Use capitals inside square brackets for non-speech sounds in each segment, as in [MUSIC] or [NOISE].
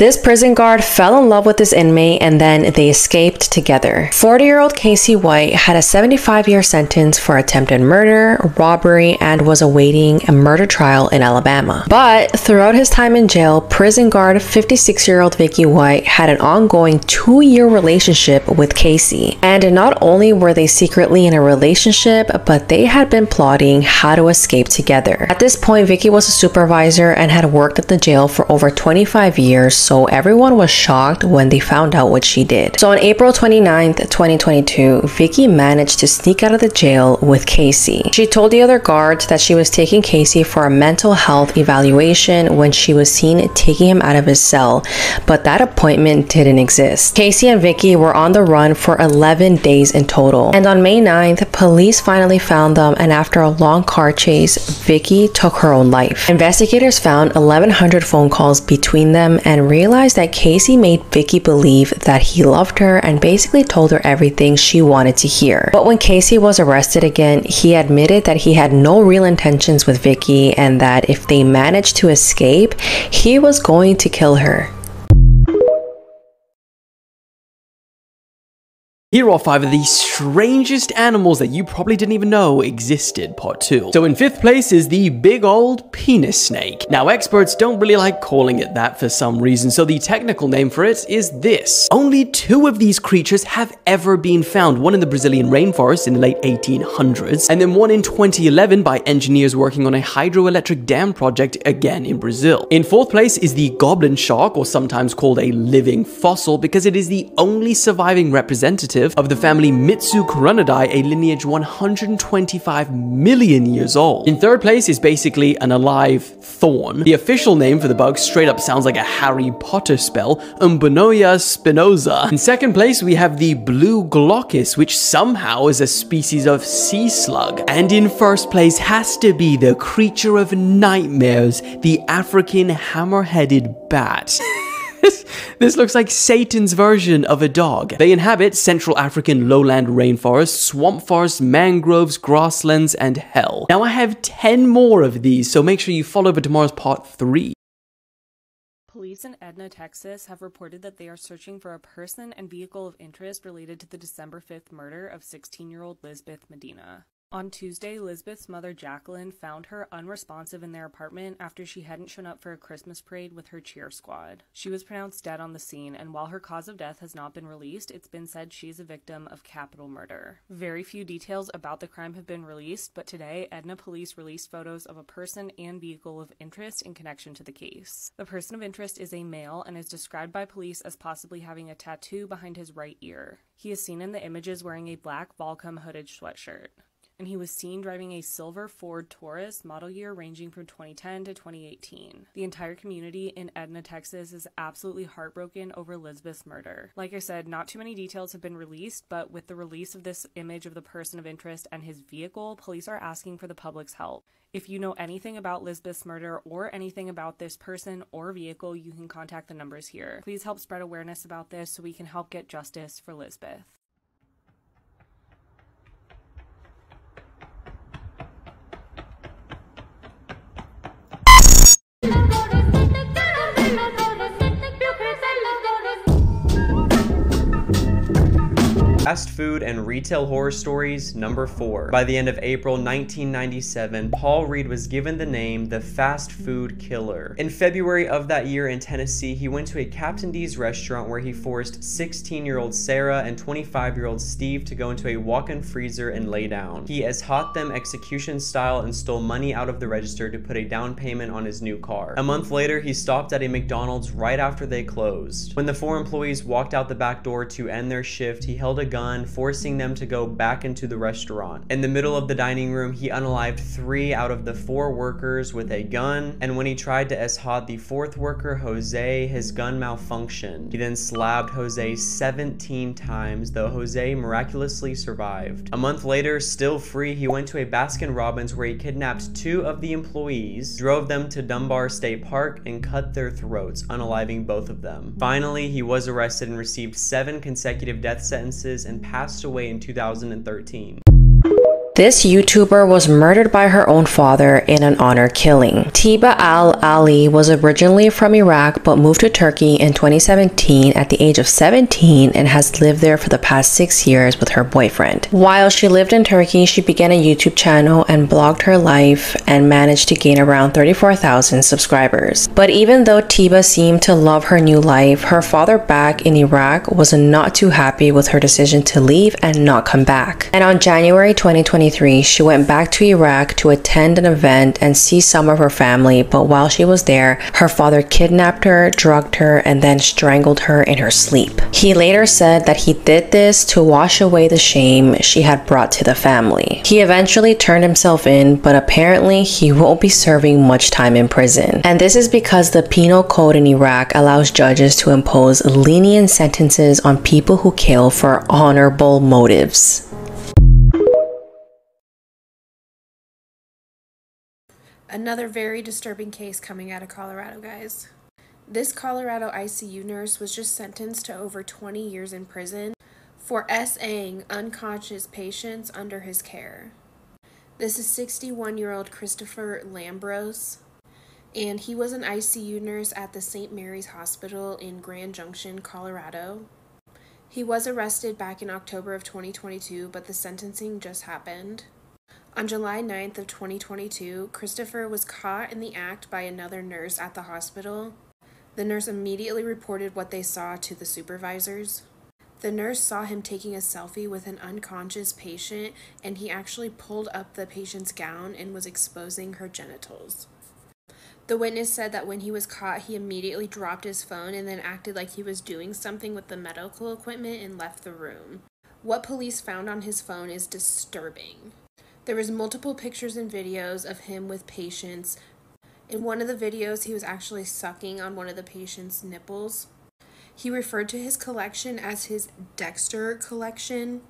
This prison guard fell in love with this inmate and then they escaped together. 40 year old Casey White had a 75 year sentence for attempted murder, robbery, and was awaiting a murder trial in Alabama. But throughout his time in jail, prison guard 56 year old Vicky White had an ongoing two year relationship with Casey. And not only were they secretly in a relationship, but they had been plotting how to escape together. At this point, Vicky was a supervisor and had worked at the jail for over 25 years so everyone was shocked when they found out what she did. So on April 29th, 2022, Vicky managed to sneak out of the jail with Casey. She told the other guards that she was taking Casey for a mental health evaluation when she was seen taking him out of his cell, but that appointment didn't exist. Casey and Vicky were on the run for 11 days in total. And on May 9th, police finally found them and after a long car chase, Vicky took her own life. Investigators found 1100 phone calls between them and realized that Casey made Vicky believe that he loved her and basically told her everything she wanted to hear. But when Casey was arrested again, he admitted that he had no real intentions with Vicky and that if they managed to escape, he was going to kill her. Here are five of the strangest animals that you probably didn't even know existed, part two. So in fifth place is the big old penis snake. Now experts don't really like calling it that for some reason, so the technical name for it is this. Only two of these creatures have ever been found, one in the Brazilian rainforest in the late 1800s, and then one in 2011 by engineers working on a hydroelectric dam project again in Brazil. In fourth place is the goblin shark, or sometimes called a living fossil, because it is the only surviving representative of the family Mitsukuranidae, a lineage 125 million years old. In third place is basically an alive thorn. The official name for the bug straight up sounds like a Harry Potter spell, Umbonia spinosa. In second place, we have the blue glaucus, which somehow is a species of sea slug. And in first place has to be the creature of nightmares, the African hammer-headed bat. [LAUGHS] this, this looks like Satan's version of a dog. They inhabit Central African lowland rainforests, swamp forests, mangroves, grasslands, and hell. Now I have 10 more of these, so make sure you follow for tomorrow's part 3. Police in Edna, Texas have reported that they are searching for a person and vehicle of interest related to the December 5th murder of 16 year old Lisbeth Medina. On Tuesday, Lisbeth's mother Jacqueline found her unresponsive in their apartment after she hadn't shown up for a Christmas parade with her cheer squad. She was pronounced dead on the scene, and while her cause of death has not been released, it's been said she is a victim of capital murder. Very few details about the crime have been released, but today, Edna police released photos of a person and vehicle of interest in connection to the case. The person of interest is a male and is described by police as possibly having a tattoo behind his right ear. He is seen in the images wearing a black Volcom hooded sweatshirt and he was seen driving a silver Ford Taurus model year ranging from 2010 to 2018. The entire community in Edna, Texas is absolutely heartbroken over Lisbeth's murder. Like I said, not too many details have been released, but with the release of this image of the person of interest and his vehicle, police are asking for the public's help. If you know anything about Lisbeth's murder or anything about this person or vehicle, you can contact the numbers here. Please help spread awareness about this so we can help get justice for Lisbeth. Fast Food and Retail Horror Stories number 4. By the end of April 1997, Paul Reid was given the name the Fast Food Killer. In February of that year in Tennessee, he went to a Captain D's restaurant where he forced 16-year-old Sarah and 25-year-old Steve to go into a walk-in freezer and lay down. He hot them execution style and stole money out of the register to put a down payment on his new car. A month later, he stopped at a McDonald's right after they closed. When the four employees walked out the back door to end their shift, he held a gun gun, forcing them to go back into the restaurant. In the middle of the dining room, he unalived three out of the four workers with a gun, and when he tried to Eshad the fourth worker, Jose, his gun malfunctioned. He then slabbed Jose 17 times, though Jose miraculously survived. A month later, still free, he went to a Baskin Robbins where he kidnapped two of the employees, drove them to Dunbar State Park, and cut their throats, unaliving both of them. Finally, he was arrested and received seven consecutive death sentences and passed away in 2013. This YouTuber was murdered by her own father in an honor killing. Tiba Al Ali was originally from Iraq but moved to Turkey in 2017 at the age of 17 and has lived there for the past six years with her boyfriend. While she lived in Turkey, she began a YouTube channel and blogged her life and managed to gain around 34,000 subscribers. But even though Tiba seemed to love her new life, her father back in Iraq was not too happy with her decision to leave and not come back. And on January 2023, she went back to Iraq to attend an event and see some of her family, but while she was there, her father kidnapped her, drugged her, and then strangled her in her sleep. He later said that he did this to wash away the shame she had brought to the family. He eventually turned himself in, but apparently he won't be serving much time in prison. And this is because the penal code in Iraq allows judges to impose lenient sentences on people who kill for honorable motives. Another very disturbing case coming out of Colorado, guys. This Colorado ICU nurse was just sentenced to over 20 years in prison for SAing unconscious patients under his care. This is 61 year old Christopher Lambros, and he was an ICU nurse at the St. Mary's Hospital in Grand Junction, Colorado. He was arrested back in October of 2022, but the sentencing just happened. On July 9th of 2022, Christopher was caught in the act by another nurse at the hospital. The nurse immediately reported what they saw to the supervisors. The nurse saw him taking a selfie with an unconscious patient, and he actually pulled up the patient's gown and was exposing her genitals. The witness said that when he was caught, he immediately dropped his phone and then acted like he was doing something with the medical equipment and left the room. What police found on his phone is disturbing. There was multiple pictures and videos of him with patients. In one of the videos, he was actually sucking on one of the patient's nipples. He referred to his collection as his Dexter collection.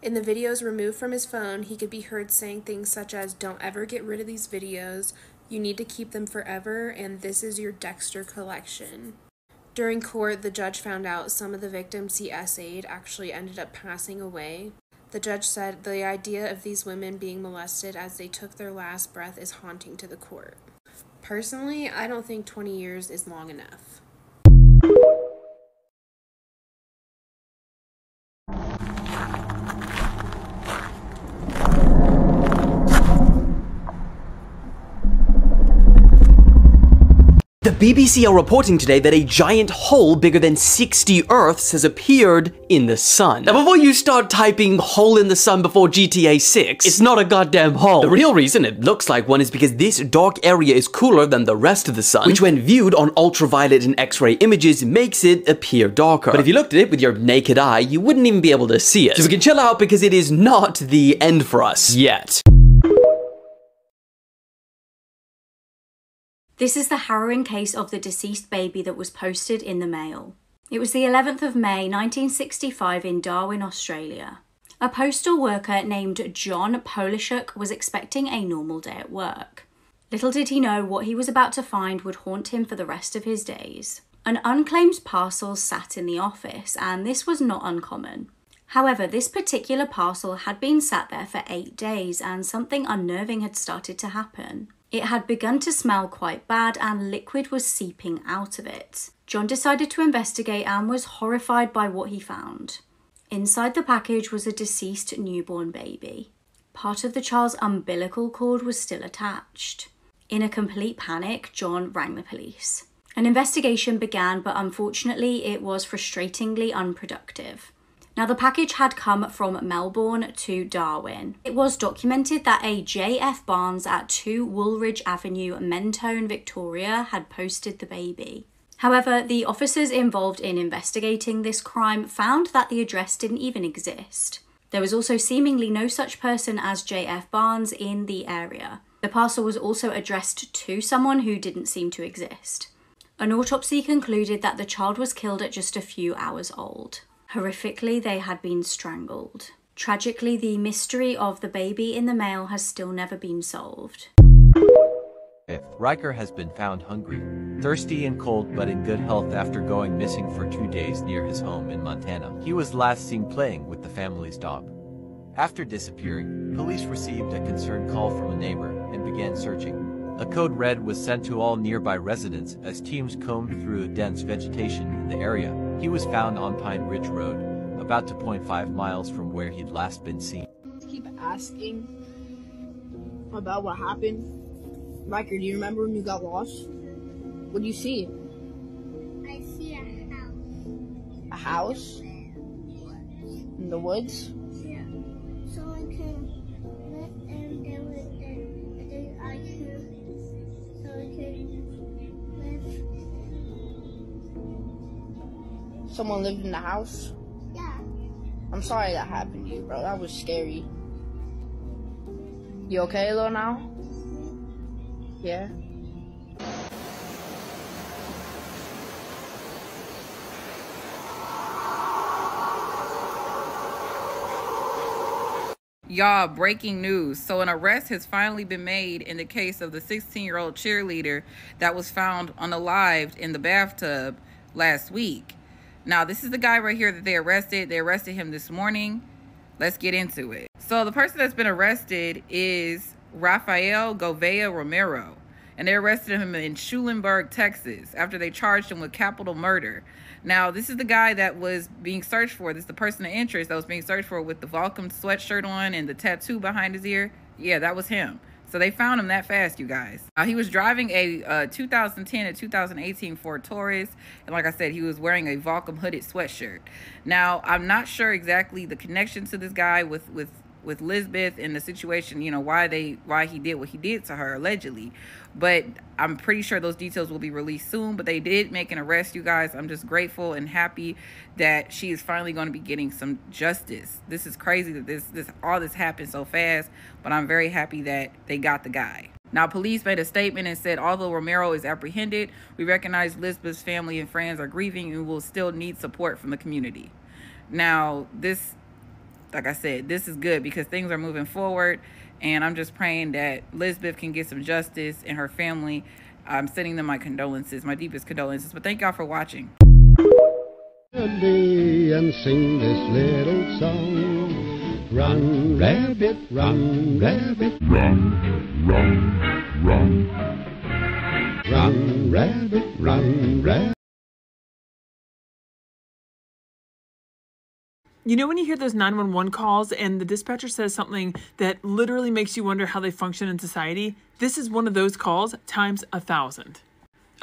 In the videos removed from his phone, he could be heard saying things such as, Don't ever get rid of these videos, you need to keep them forever, and this is your Dexter collection. During court, the judge found out some of the victims he essayed actually ended up passing away. The judge said the idea of these women being molested as they took their last breath is haunting to the court. Personally, I don't think 20 years is long enough. BBC are reporting today that a giant hole bigger than 60 Earths has appeared in the sun. Now, before you start typing hole in the sun before GTA 6, it's not a goddamn hole. The real reason it looks like one is because this dark area is cooler than the rest of the sun, which when viewed on ultraviolet and X-ray images makes it appear darker. But if you looked at it with your naked eye, you wouldn't even be able to see it. So we can chill out because it is not the end for us yet. This is the harrowing case of the deceased baby that was posted in the mail. It was the 11th of May 1965 in Darwin, Australia. A postal worker named John Polishuk was expecting a normal day at work. Little did he know what he was about to find would haunt him for the rest of his days. An unclaimed parcel sat in the office, and this was not uncommon. However, this particular parcel had been sat there for eight days, and something unnerving had started to happen. It had begun to smell quite bad and liquid was seeping out of it. John decided to investigate and was horrified by what he found. Inside the package was a deceased newborn baby. Part of the child's umbilical cord was still attached. In a complete panic, John rang the police. An investigation began, but unfortunately, it was frustratingly unproductive. Now, the package had come from Melbourne to Darwin. It was documented that a J.F. Barnes at 2 Woolridge Avenue, Mentone, Victoria, had posted the baby. However, the officers involved in investigating this crime found that the address didn't even exist. There was also seemingly no such person as J.F. Barnes in the area. The parcel was also addressed to someone who didn't seem to exist. An autopsy concluded that the child was killed at just a few hours old. Horrifically, they had been strangled. Tragically, the mystery of the baby in the mail has still never been solved. Riker has been found hungry, thirsty and cold but in good health after going missing for two days near his home in Montana. He was last seen playing with the family's dog. After disappearing, police received a concerned call from a neighbor and began searching. A code red was sent to all nearby residents as teams combed through dense vegetation in the area. He was found on Pine Ridge Road, about 2.5 miles from where he'd last been seen. Keep asking about what happened. Riker, do you remember when you got lost? What do you see? I see a house. A house? In the woods? Someone lived in the house? Yeah. I'm sorry that happened to you, bro. That was scary. You okay, little now? Yeah? Y'all, breaking news. So, an arrest has finally been made in the case of the 16 year old cheerleader that was found unalived in the bathtub last week. Now, this is the guy right here that they arrested. They arrested him this morning. Let's get into it. So, the person that's been arrested is Rafael Govea Romero, and they arrested him in Schulenburg, Texas, after they charged him with capital murder. Now, this is the guy that was being searched for. This is the person of interest that was being searched for with the Volcom sweatshirt on and the tattoo behind his ear. Yeah, that was him. So they found him that fast, you guys. Uh, he was driving a uh, 2010 to 2018 Ford Taurus. And like I said, he was wearing a Volcom hooded sweatshirt. Now, I'm not sure exactly the connection to this guy with, with with Lisbeth and the situation, you know, why they why he did what he did to her allegedly. But I'm pretty sure those details will be released soon. But they did make an arrest, you guys. I'm just grateful and happy that she is finally going to be getting some justice. This is crazy that this this all this happened so fast, but I'm very happy that they got the guy. Now, police made a statement and said, although Romero is apprehended, we recognize Lisbeth's family and friends are grieving and will still need support from the community. Now, this like I said, this is good because things are moving forward. And I'm just praying that Lisbeth can get some justice and her family. I'm sending them my condolences, my deepest condolences. But thank y'all for watching. And sing this little song. Run, rabbit, run, rabbit, run, run, run. Run, rabbit, run, rabbit. You know when you hear those 911 calls and the dispatcher says something that literally makes you wonder how they function in society? This is one of those calls times a thousand.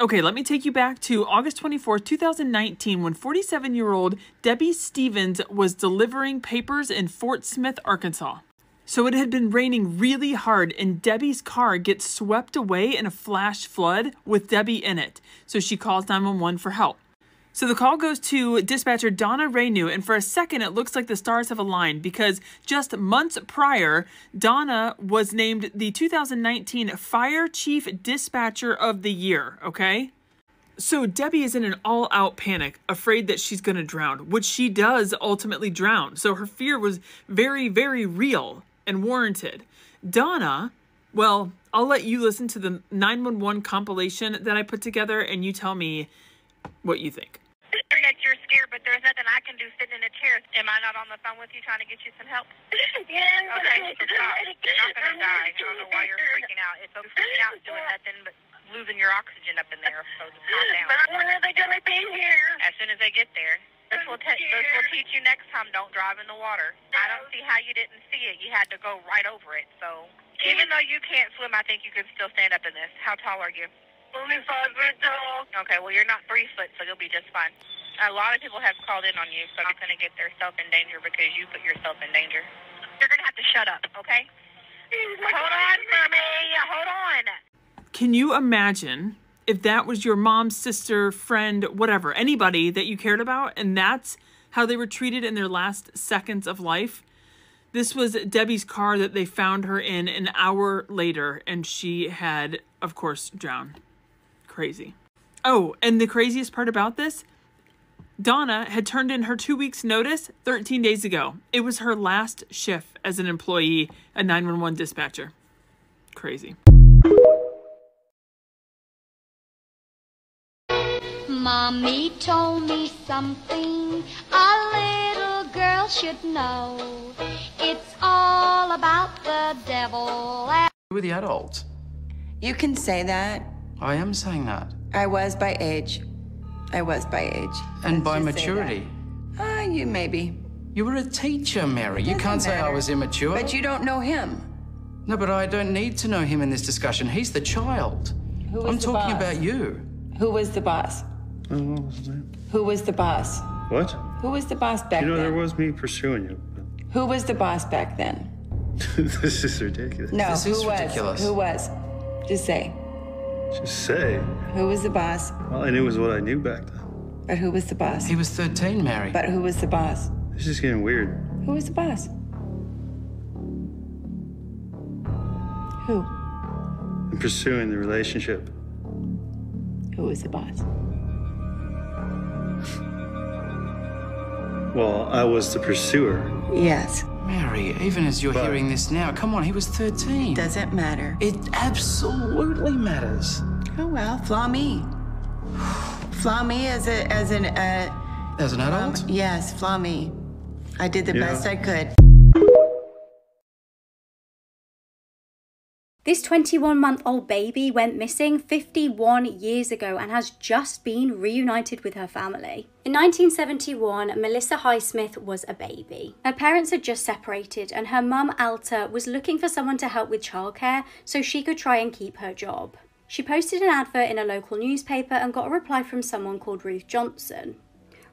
Okay, let me take you back to August 24, 2019, when 47 year old Debbie Stevens was delivering papers in Fort Smith, Arkansas. So it had been raining really hard, and Debbie's car gets swept away in a flash flood with Debbie in it. So she calls 911 for help. So the call goes to dispatcher Donna Reneau, and for a second, it looks like the stars have aligned because just months prior, Donna was named the 2019 Fire Chief Dispatcher of the Year, okay? So Debbie is in an all out panic, afraid that she's going to drown, which she does ultimately drown. So her fear was very, very real and warranted. Donna, well, I'll let you listen to the 911 compilation that I put together and you tell me what you think you're scared, but there's nothing I can do sitting in a chair. Am I not on the phone with you trying to get you some help? [LAUGHS] yeah. Okay, so stop. You're not going to die. I don't know why you're freaking out. It's okay. Freaking out doing nothing but losing your oxygen up in there. So just calm down. But when are they going to be here? As soon as they get there. This will, te- this will teach you next time don't drive in the water. I don't see how you didn't see it. You had to go right over it. So even though you can't swim, I think you can still stand up in this. How tall are you? Only five foot tall. Okay, well you're not three foot, so you'll be just fine. A lot of people have called in on you, so I'm going to get themselves in danger because you put yourself in danger. You're going to have to shut up, okay? Hold on, mommy. Hold on. Can you imagine if that was your mom, sister, friend, whatever, anybody that you cared about, and that's how they were treated in their last seconds of life? This was Debbie's car that they found her in an hour later, and she had, of course, drowned. Crazy. Oh, and the craziest part about this Donna had turned in her two weeks' notice 13 days ago. It was her last shift as an employee, a 911 dispatcher. Crazy. Mommy told me something a little girl should know. It's all all about the devil. Who were the adults? You can say that. I am saying that. I was by age. I was by age. And by Let's just say maturity. that. Ah, you maybe. You were a teacher, Mary. You Doesn't can't say I was immature. But you don't know him. No, but I don't need to know him in this discussion. He's the child. Who was I'm the talking boss? about you. Who was the boss? Oh, what was his name? Who was the boss? What? Who was the boss back then? you know, then? there was me pursuing you. Who was the boss back then? [LAUGHS] this is ridiculous. No, who was? Who was? Just say. Just say. Who was the boss? All I knew was what I knew back then. But who was the boss? He was 13, Mary. But who was the boss? This is getting weird. Who was the boss? Who? I'm pursuing the relationship. Who was the boss? Well, I was the pursuer. Yes. Mary, even as you're hearing this now, come on, he was 13. Doesn't matter. It absolutely matters. Oh well, flaw me. Flaw me as a as an uh, As an adult? um, yes, flaw me. I did the Yeah. best I could. This 21 month old baby went missing 51 years ago and has just been reunited with her family. In 1971, Melissa Highsmith was a baby. Her parents had just separated, and her mum, Alta, was looking for someone to help with childcare so she could try and keep her job. She posted an advert in a local newspaper and got a reply from someone called Ruth Johnson.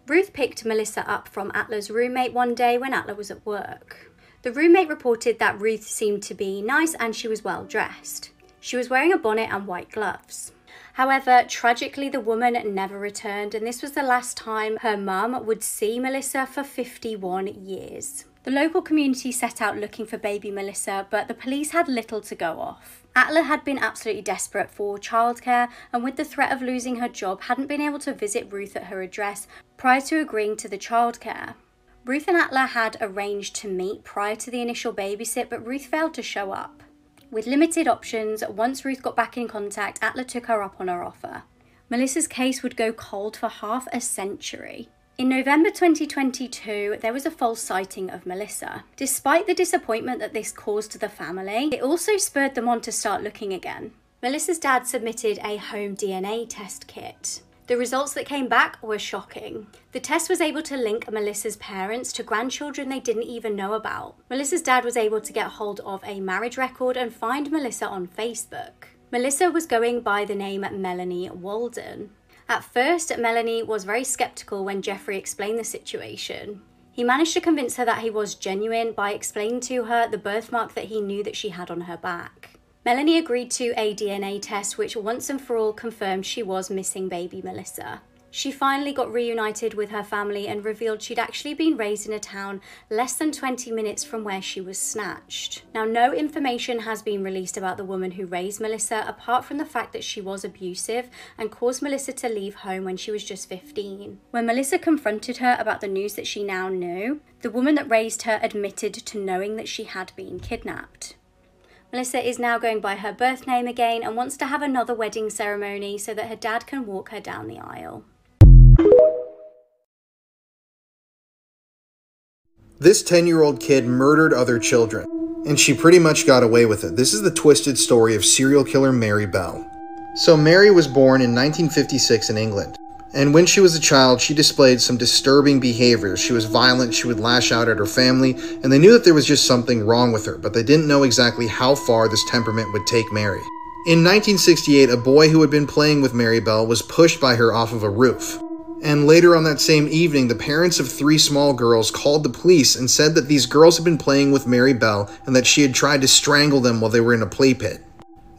Ruth picked Melissa up from Atla's roommate one day when Atla was at work. The roommate reported that Ruth seemed to be nice and she was well dressed. She was wearing a bonnet and white gloves. However, tragically, the woman never returned, and this was the last time her mum would see Melissa for 51 years. The local community set out looking for baby Melissa, but the police had little to go off. Atla had been absolutely desperate for childcare, and with the threat of losing her job, hadn't been able to visit Ruth at her address prior to agreeing to the childcare. Ruth and Atla had arranged to meet prior to the initial babysit, but Ruth failed to show up. With limited options, once Ruth got back in contact, Atla took her up on her offer. Melissa's case would go cold for half a century. In November 2022, there was a false sighting of Melissa. Despite the disappointment that this caused to the family, it also spurred them on to start looking again. Melissa's dad submitted a home DNA test kit. The results that came back were shocking. The test was able to link Melissa's parents to grandchildren they didn't even know about. Melissa's dad was able to get hold of a marriage record and find Melissa on Facebook. Melissa was going by the name Melanie Walden. At first, Melanie was very skeptical when Jeffrey explained the situation. He managed to convince her that he was genuine by explaining to her the birthmark that he knew that she had on her back. Melanie agreed to a DNA test, which once and for all confirmed she was missing baby Melissa. She finally got reunited with her family and revealed she'd actually been raised in a town less than 20 minutes from where she was snatched. Now, no information has been released about the woman who raised Melissa, apart from the fact that she was abusive and caused Melissa to leave home when she was just 15. When Melissa confronted her about the news that she now knew, the woman that raised her admitted to knowing that she had been kidnapped. Melissa is now going by her birth name again and wants to have another wedding ceremony so that her dad can walk her down the aisle. This 10 year old kid murdered other children, and she pretty much got away with it. This is the twisted story of serial killer Mary Bell. So, Mary was born in 1956 in England, and when she was a child, she displayed some disturbing behaviors. She was violent, she would lash out at her family, and they knew that there was just something wrong with her, but they didn't know exactly how far this temperament would take Mary. In 1968, a boy who had been playing with Mary Bell was pushed by her off of a roof. And later on that same evening, the parents of three small girls called the police and said that these girls had been playing with Mary Bell and that she had tried to strangle them while they were in a play pit.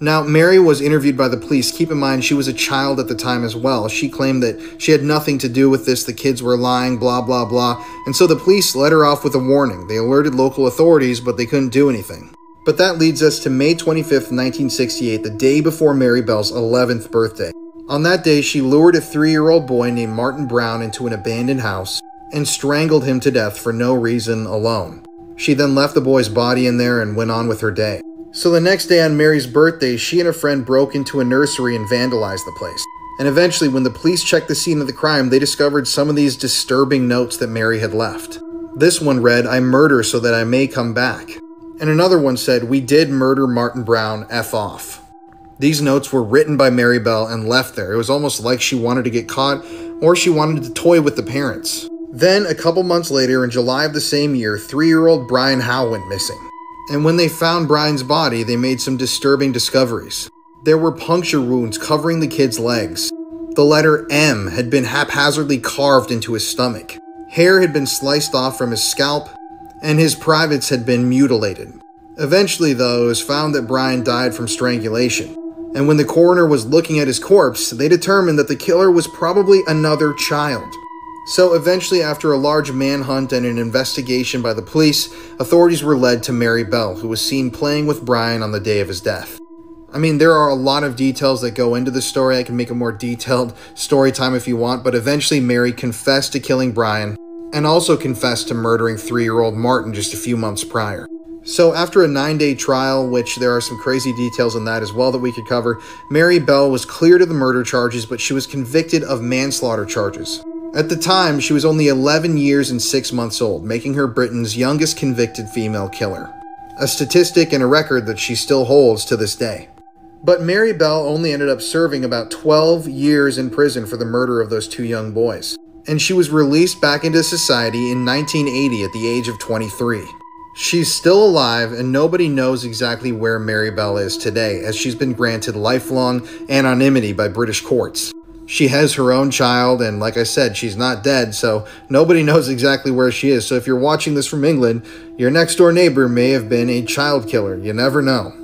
Now, Mary was interviewed by the police. Keep in mind, she was a child at the time as well. She claimed that she had nothing to do with this, the kids were lying, blah, blah, blah. And so the police let her off with a warning. They alerted local authorities, but they couldn't do anything. But that leads us to May 25th, 1968, the day before Mary Bell's 11th birthday. On that day, she lured a three year old boy named Martin Brown into an abandoned house and strangled him to death for no reason alone. She then left the boy's body in there and went on with her day. So the next day on Mary's birthday, she and a friend broke into a nursery and vandalized the place. And eventually, when the police checked the scene of the crime, they discovered some of these disturbing notes that Mary had left. This one read, I murder so that I may come back. And another one said, We did murder Martin Brown, F off. These notes were written by Mary Bell and left there. It was almost like she wanted to get caught or she wanted to toy with the parents. Then, a couple months later, in July of the same year, three year old Brian Howe went missing. And when they found Brian's body, they made some disturbing discoveries. There were puncture wounds covering the kid's legs. The letter M had been haphazardly carved into his stomach. Hair had been sliced off from his scalp, and his privates had been mutilated. Eventually, though, it was found that Brian died from strangulation. And when the coroner was looking at his corpse, they determined that the killer was probably another child. So eventually, after a large manhunt and an investigation by the police, authorities were led to Mary Bell, who was seen playing with Brian on the day of his death. I mean, there are a lot of details that go into the story. I can make a more detailed story time if you want, but eventually Mary confessed to killing Brian and also confessed to murdering three year old Martin just a few months prior. So, after a nine day trial, which there are some crazy details in that as well that we could cover, Mary Bell was cleared of the murder charges, but she was convicted of manslaughter charges. At the time, she was only 11 years and 6 months old, making her Britain's youngest convicted female killer. A statistic and a record that she still holds to this day. But Mary Bell only ended up serving about 12 years in prison for the murder of those two young boys. And she was released back into society in 1980 at the age of 23. She's still alive, and nobody knows exactly where Mary Bell is today, as she's been granted lifelong anonymity by British courts. She has her own child, and like I said, she's not dead, so nobody [LAUGHS] knows exactly where she is. So if you're watching this from England, your next door neighbor may have been a child killer. You never know.